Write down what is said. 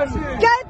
Get